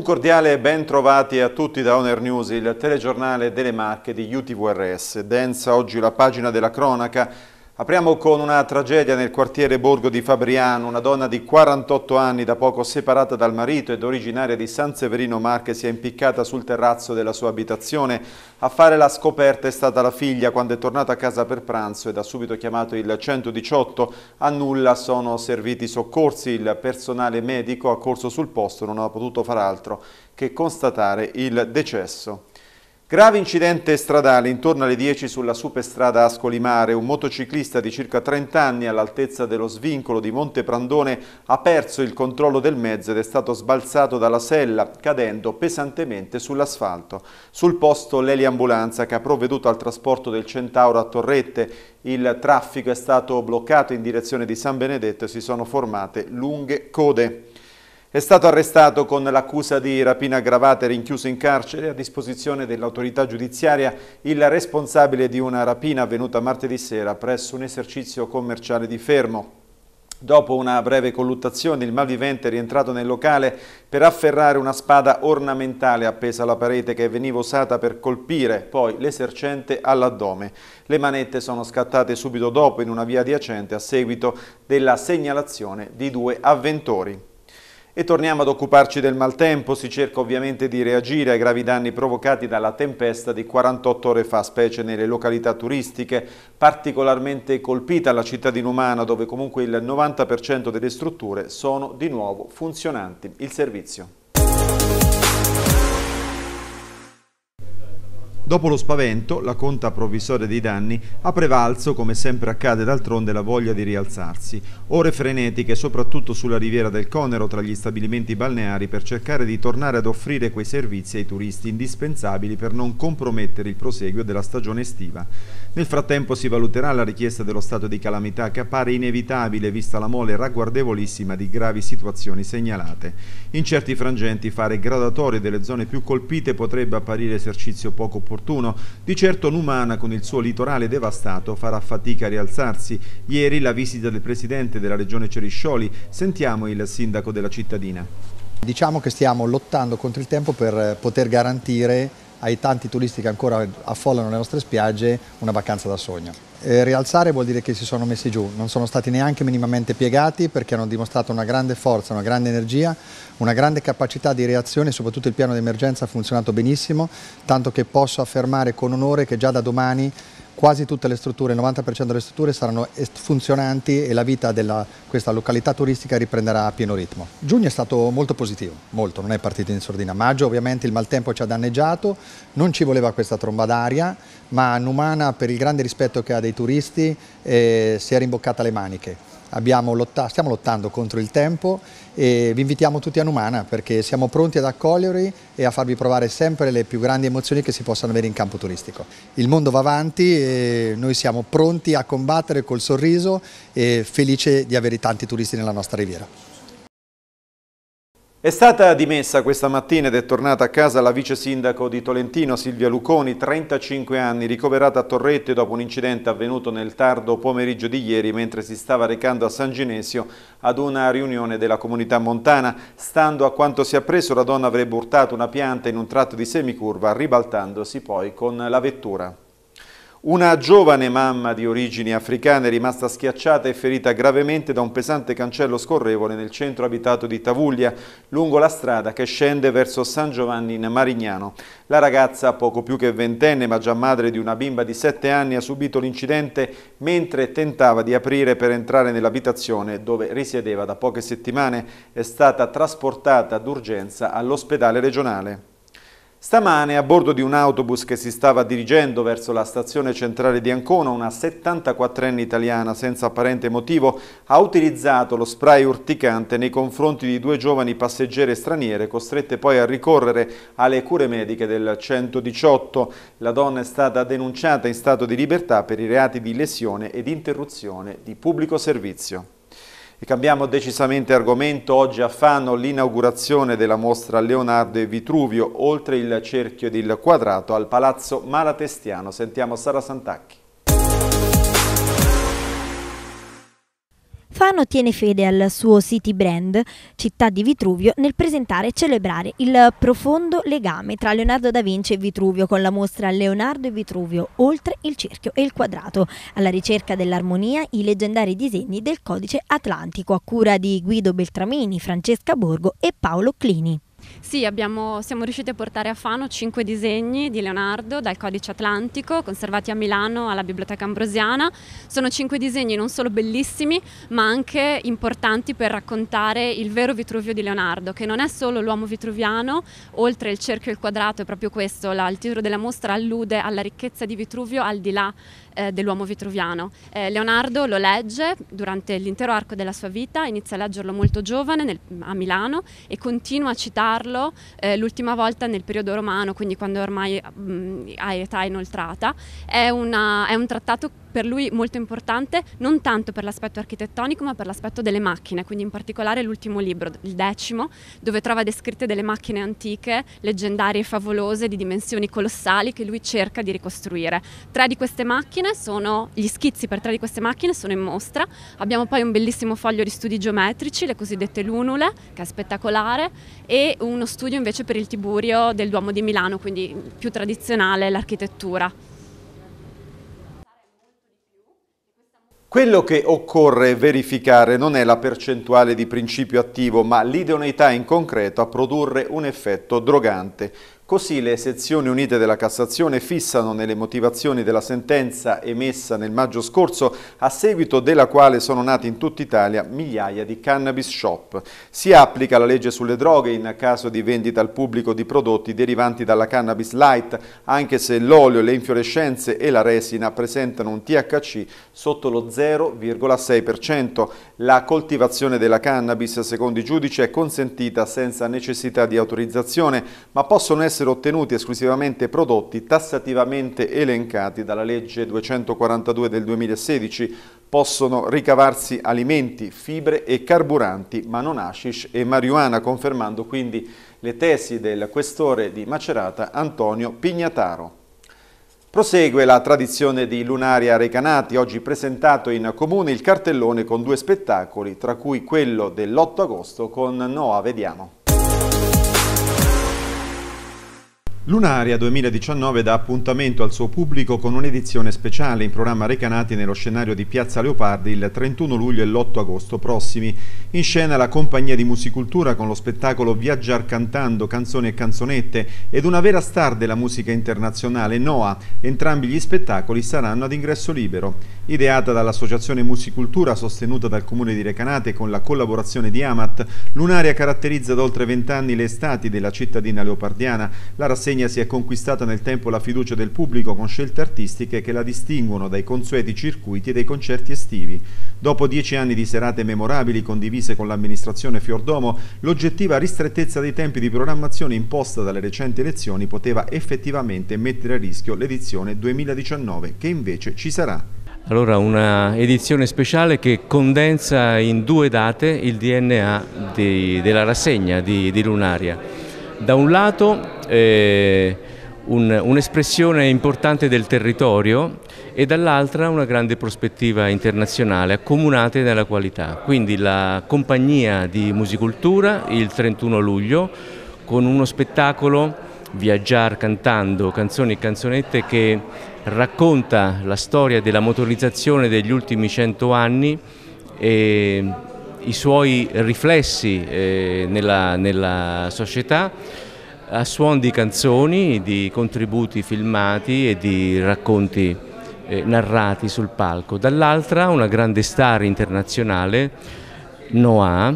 Un cordiale ben trovati a tutti da Honor News, il telegiornale delle Marche di UTVRS. Densa oggi la pagina della cronaca Apriamo con una tragedia nel quartiere Borgo di Fabriano. Una donna di 48 anni, da poco separata dal marito ed originaria di San Severino Marche, si è impiccata sul terrazzo della sua abitazione. A fare la scoperta è stata la figlia quando è tornata a casa per pranzo ed ha subito chiamato il 118. A nulla sono serviti soccorsi. Il personale medico accorso sul posto non ha potuto far altro che constatare il decesso. Grave incidente stradale intorno alle 10 sulla superstrada Ascolimare. Un motociclista di circa 30 anni all'altezza dello svincolo di Monte Prandone ha perso il controllo del mezzo ed è stato sbalzato dalla sella, cadendo pesantemente sull'asfalto. Sul posto l'eliambulanza che ha provveduto al trasporto del Centauro a Torrette. Il traffico è stato bloccato in direzione di San Benedetto e si sono formate lunghe code. È stato arrestato con l'accusa di rapina aggravata e rinchiuso in carcere a disposizione dell'autorità giudiziaria il responsabile di una rapina avvenuta martedì sera presso un esercizio commerciale di Fermo. Dopo una breve colluttazione il malvivente è rientrato nel locale per afferrare una spada ornamentale appesa alla parete che veniva usata per colpire poi l'esercente all'addome. Le manette sono scattate subito dopo in una via adiacente a seguito della segnalazione di due avventori. E torniamo ad occuparci del maltempo, si cerca ovviamente di reagire ai gravi danni provocati dalla tempesta di 48 ore fa, specie nelle località turistiche, particolarmente colpita la città di Numana dove comunque il 90% delle strutture sono di nuovo funzionanti. Il servizio. Dopo lo spavento, la conta provvisoria dei danni ha prevalso, come sempre accade d'altronde, la voglia di rialzarsi. Ore frenetiche, soprattutto sulla riviera del Conero, tra gli stabilimenti balneari, per cercare di tornare ad offrire quei servizi ai turisti indispensabili per non compromettere il proseguio della stagione estiva. Nel frattempo si valuterà la richiesta dello stato di calamità che appare inevitabile vista la mole ragguardevolissima di gravi situazioni segnalate. In certi frangenti fare gradatorie delle zone più colpite potrebbe apparire esercizio poco opportuno opportuno. Di certo Numana, con il suo litorale devastato, farà fatica a rialzarsi. Ieri la visita del Presidente della Regione Ceriscioli. Sentiamo il Sindaco della cittadina. Diciamo che stiamo lottando contro il tempo per poter garantire ai tanti turisti che ancora affollano le nostre spiagge una vacanza da sogno. Eh, rialzare vuol dire che si sono messi giù, non sono stati neanche minimamente piegati perché hanno dimostrato una grande forza, una grande energia, una grande capacità di reazione, soprattutto il piano d'emergenza ha funzionato benissimo, tanto che posso affermare con onore che già da domani quasi tutte le strutture, il 90% delle strutture saranno funzionanti e la vita di questa località turistica riprenderà a pieno ritmo. Giugno è stato molto positivo, molto, non è partito in sordina. Maggio ovviamente il maltempo ci ha danneggiato, non ci voleva questa tromba d'aria, ma Numana per il grande rispetto che ha dei turisti eh, si è rimboccata le maniche lottato, stiamo lottando contro il tempo e vi invitiamo tutti a Numana perché siamo pronti ad accogliervi e a farvi provare sempre le più grandi emozioni che si possano avere in campo turistico. Il mondo va avanti e noi siamo pronti a combattere col sorriso e felice di avere tanti turisti nella nostra riviera. È stata dimessa questa mattina ed è tornata a casa la vice sindaco di Tolentino Silvia Luconi, 35 anni, ricoverata a Torrette dopo un incidente avvenuto nel tardo pomeriggio di ieri mentre si stava recando a San Ginesio ad una riunione della comunità montana. Stando a quanto si è appreso la donna avrebbe urtato una pianta in un tratto di semicurva ribaltandosi poi con la vettura. Una giovane mamma di origini africane è rimasta schiacciata e ferita gravemente da un pesante cancello scorrevole nel centro abitato di Tavuglia, lungo la strada che scende verso San Giovanni in Marignano. La ragazza, poco più che ventenne ma già madre di una bimba di sette anni, ha subito l'incidente mentre tentava di aprire per entrare nell'abitazione dove risiedeva da poche settimane. È stata trasportata d'urgenza all'ospedale regionale. Stamane a bordo di un autobus che si stava dirigendo verso la stazione centrale di Ancona una 74enne italiana senza apparente motivo ha utilizzato lo spray urticante nei confronti di due giovani passeggere straniere costrette poi a ricorrere alle cure mediche del 118. La donna è stata denunciata in stato di libertà per i reati di lesione ed interruzione di pubblico servizio. E cambiamo decisamente argomento, oggi a Fano l'inaugurazione della mostra Leonardo e Vitruvio, oltre il cerchio ed il quadrato al Palazzo Malatestiano. Sentiamo Sara Santacchi. Fano tiene fede al suo city brand, città di Vitruvio, nel presentare e celebrare il profondo legame tra Leonardo da Vinci e Vitruvio con la mostra Leonardo e Vitruvio, oltre il cerchio e il quadrato, alla ricerca dell'armonia, i leggendari disegni del codice atlantico a cura di Guido Beltramini, Francesca Borgo e Paolo Clini. Sì, abbiamo, siamo riusciti a portare a Fano cinque disegni di Leonardo dal Codice Atlantico, conservati a Milano alla Biblioteca Ambrosiana. Sono cinque disegni non solo bellissimi, ma anche importanti per raccontare il vero Vitruvio di Leonardo, che non è solo l'uomo vitruviano, oltre il cerchio e il quadrato, è proprio questo, la, il titolo della mostra allude alla ricchezza di Vitruvio al di là eh, dell'uomo vitruviano. Eh, Leonardo lo legge durante l'intero arco della sua vita, inizia a leggerlo molto giovane nel, a Milano e continua a citarlo eh, l'ultima volta nel periodo romano, quindi quando ormai mh, ha età inoltrata. È, una, è un trattato per lui molto importante, non tanto per l'aspetto architettonico, ma per l'aspetto delle macchine, quindi in particolare l'ultimo libro, il decimo, dove trova descritte delle macchine antiche, leggendarie e favolose, di dimensioni colossali, che lui cerca di ricostruire. Tre di queste macchine sono, gli schizzi per tre di queste macchine sono in mostra, abbiamo poi un bellissimo foglio di studi geometrici, le cosiddette lunule, che è spettacolare, e uno studio invece per il Tiburio del Duomo di Milano, quindi più tradizionale l'architettura. Quello che occorre verificare non è la percentuale di principio attivo, ma l'idoneità in concreto a produrre un effetto drogante. Così le sezioni unite della Cassazione fissano nelle motivazioni della sentenza emessa nel maggio scorso, a seguito della quale sono nati in tutta Italia migliaia di cannabis shop. Si applica la legge sulle droghe in caso di vendita al pubblico di prodotti derivanti dalla cannabis light, anche se l'olio, le infiorescenze e la resina presentano un THC sotto lo 0,6%. La coltivazione della cannabis, secondo i giudici, è consentita senza necessità di autorizzazione, ma possono essere essere ottenuti esclusivamente prodotti tassativamente elencati dalla legge 242 del 2016, possono ricavarsi alimenti, fibre e carburanti, ma non hashish e marijuana, confermando quindi le tesi del questore di Macerata Antonio Pignataro. Prosegue la tradizione di Lunaria Recanati, oggi presentato in comune il cartellone con due spettacoli, tra cui quello dell'8 agosto con Noa Vediamo. Lunaria 2019 dà appuntamento al suo pubblico con un'edizione speciale in programma Recanati nello scenario di Piazza Leopardi il 31 luglio e l'8 agosto prossimi. In scena la compagnia di musicultura con lo spettacolo Viaggiar cantando, canzoni e canzonette ed una vera star della musica internazionale, Noah. Entrambi gli spettacoli saranno ad ingresso libero. Ideata dall'Associazione Musicultura sostenuta dal Comune di Recanate con la collaborazione di Amat, Lunaria caratterizza da oltre vent'anni le estati della cittadina leopardiana. La rassegna Rassegna si è conquistata nel tempo la fiducia del pubblico con scelte artistiche che la distinguono dai consueti circuiti dei concerti estivi. Dopo dieci anni di serate memorabili condivise con l'amministrazione Fiordomo, l'oggettiva ristrettezza dei tempi di programmazione imposta dalle recenti elezioni poteva effettivamente mettere a rischio l'edizione 2019, che invece ci sarà. Allora una edizione speciale che condensa in due date il DNA di, della rassegna di, di Lunaria. Da un lato eh, un'espressione importante del territorio e dall'altra una grande prospettiva internazionale accomunate nella qualità. Quindi la compagnia di musicultura il 31 luglio con uno spettacolo Viaggiare cantando canzoni e canzonette che racconta la storia della motorizzazione degli ultimi cento anni e i suoi riflessi eh, nella, nella società a suon di canzoni, di contributi filmati e di racconti eh, narrati sul palco. Dall'altra una grande star internazionale, Noah,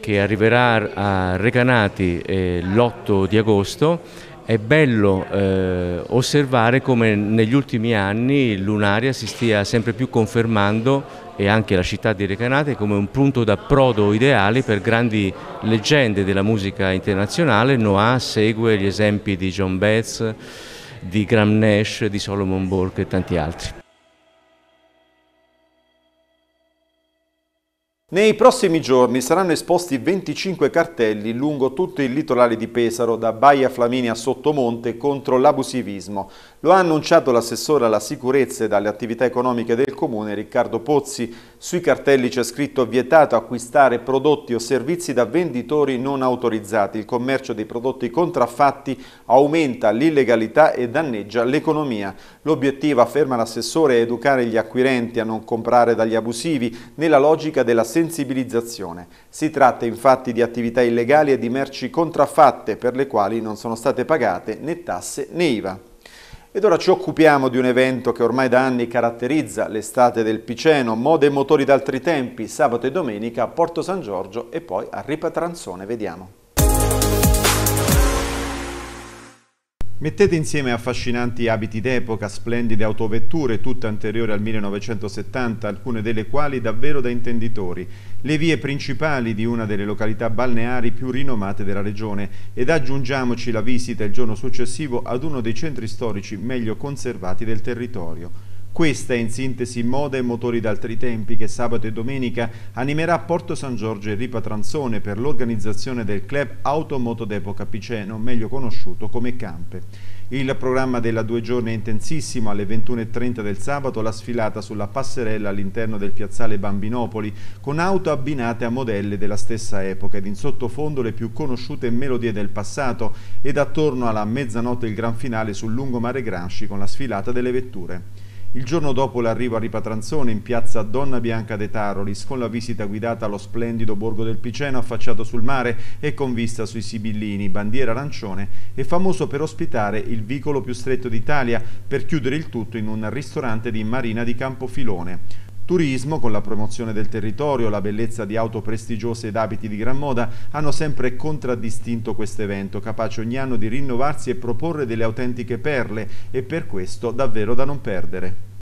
che arriverà a Recanati eh, l'8 di agosto è bello eh, osservare come negli ultimi anni Lunaria si stia sempre più confermando e anche la città di Recanate come un punto d'approdo ideale per grandi leggende della musica internazionale. Noah segue gli esempi di John Betts, di Graham Nash, di Solomon Burke e tanti altri. Nei prossimi giorni saranno esposti 25 cartelli lungo tutto il litorale di Pesaro, da Baia Flaminia a Sottomonte, contro l'abusivismo. Lo ha annunciato l'assessore alla sicurezza e alle attività economiche del Comune, Riccardo Pozzi. Sui cartelli c'è scritto vietato acquistare prodotti o servizi da venditori non autorizzati. Il commercio dei prodotti contraffatti aumenta l'illegalità e danneggia l'economia. L'obiettivo, afferma l'assessore, è educare gli acquirenti a non comprare dagli abusivi nella logica della sensibilizzazione. Si tratta infatti di attività illegali e di merci contraffatte per le quali non sono state pagate né tasse né IVA. Ed ora ci occupiamo di un evento che ormai da anni caratterizza l'estate del Piceno, mode e motori d'altri tempi, sabato e domenica a Porto San Giorgio e poi a Ripatranzone, vediamo. Mettete insieme affascinanti abiti d'epoca, splendide autovetture, tutte anteriori al 1970, alcune delle quali davvero da intenditori, le vie principali di una delle località balneari più rinomate della regione ed aggiungiamoci la visita il giorno successivo ad uno dei centri storici meglio conservati del territorio. Questa è in sintesi moda e motori d'altri tempi che sabato e domenica animerà Porto San Giorgio e Ripa Tranzone per l'organizzazione del club Automoto d'Epoca Piceno, meglio conosciuto come Campe. Il programma della due giorni è intensissimo, alle 21.30 del sabato la sfilata sulla passerella all'interno del piazzale Bambinopoli con auto abbinate a modelle della stessa epoca ed in sottofondo le più conosciute melodie del passato ed attorno alla mezzanotte il gran finale sul lungomare Gramsci con la sfilata delle vetture. Il giorno dopo l'arrivo a Ripatranzone in piazza Donna Bianca de Tarolis con la visita guidata allo splendido borgo del Piceno affacciato sul mare e con vista sui Sibillini, bandiera arancione e famoso per ospitare il vicolo più stretto d'Italia per chiudere il tutto in un ristorante di Marina di Campofilone. Turismo, con la promozione del territorio, la bellezza di auto prestigiose ed abiti di gran moda, hanno sempre contraddistinto questo evento, capace ogni anno di rinnovarsi e proporre delle autentiche perle e per questo davvero da non perdere.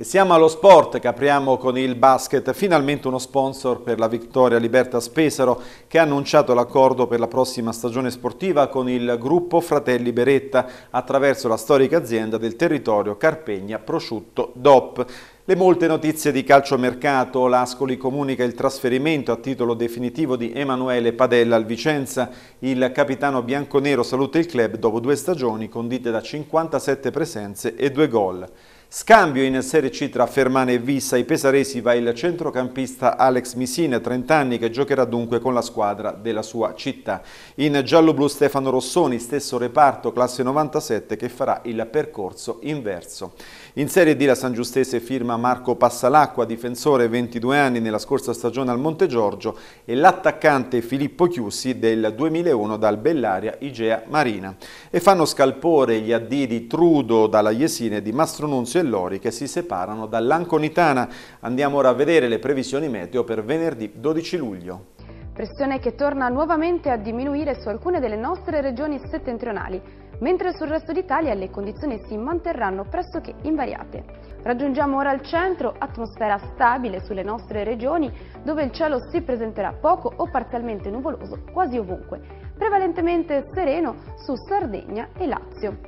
Siamo allo sport che apriamo con il basket, finalmente uno sponsor per la vittoria Libertas Pesaro che ha annunciato l'accordo per la prossima stagione sportiva con il gruppo Fratelli Beretta attraverso la storica azienda del territorio Carpegna Prosciutto DOP. Le molte notizie di calciomercato, l'Ascoli comunica il trasferimento a titolo definitivo di Emanuele Padella al Vicenza, il capitano bianconero saluta il club dopo due stagioni condite da 57 presenze e due gol. Scambio in Serie C tra Fermane e Vissa, ai pesaresi va il centrocampista Alex Misina, 30 anni, che giocherà dunque con la squadra della sua città. In giallo-blu Stefano Rossoni, stesso reparto, classe 97, che farà il percorso inverso. In Serie D la San Giustese firma Marco Passalacqua, difensore 22 anni nella scorsa stagione al Monte Giorgio e l'attaccante Filippo Chiusi del 2001 dal Bellaria Igea Marina. E fanno scalpore gli addii di Trudo dalla Jesine di Mastronunzio e Lori che si separano dall'Anconitana. Andiamo ora a vedere le previsioni meteo per venerdì 12 luglio. Pressione che torna nuovamente a diminuire su alcune delle nostre regioni settentrionali, mentre sul resto d'Italia le condizioni si manterranno pressoché invariate. Raggiungiamo ora il centro, atmosfera stabile sulle nostre regioni, dove il cielo si presenterà poco o parzialmente nuvoloso quasi ovunque, prevalentemente sereno su Sardegna e Lazio.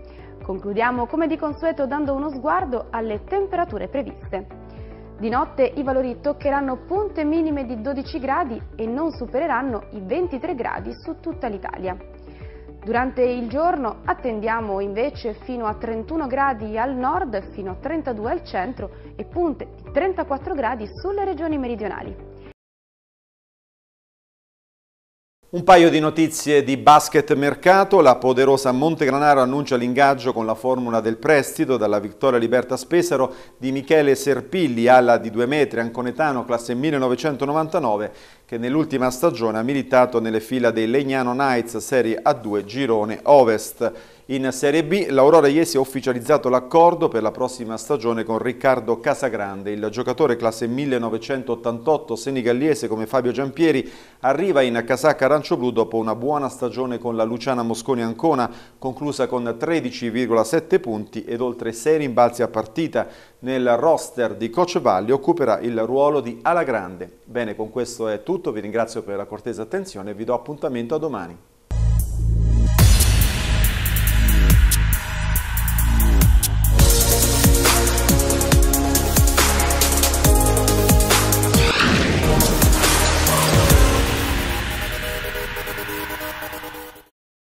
Concludiamo come di consueto dando uno sguardo alle temperature previste. Di notte i valori toccheranno punte minime di 12 gradi e non supereranno i 23 gradi su tutta l'Italia. Durante il giorno attendiamo invece fino a 31 gradi al nord, fino a 32 al centro e punte di 34 gradi sulle regioni meridionali. Un paio di notizie di basket mercato, la poderosa Montegranaro annuncia l'ingaggio con la formula del prestito dalla Vittoria Liberta Spesaro di Michele Serpilli, alla di 2 metri, anconetano, classe 1999, che nell'ultima stagione ha militato nelle fila dei Legnano Knights Serie A2 Girone Ovest. In Serie B l'Aurora Iesi ha ufficializzato l'accordo per la prossima stagione con Riccardo Casagrande. Il giocatore classe 1988 senigallese come Fabio Giampieri arriva in casacca arancio-blu dopo una buona stagione con la Luciana Mosconi Ancona, conclusa con 13,7 punti ed oltre 6 rimbalzi a partita. Nel roster di Coach Valli occuperà il ruolo di ala grande. Bene, con questo è tutto, vi ringrazio per la cortese attenzione e vi do appuntamento a domani.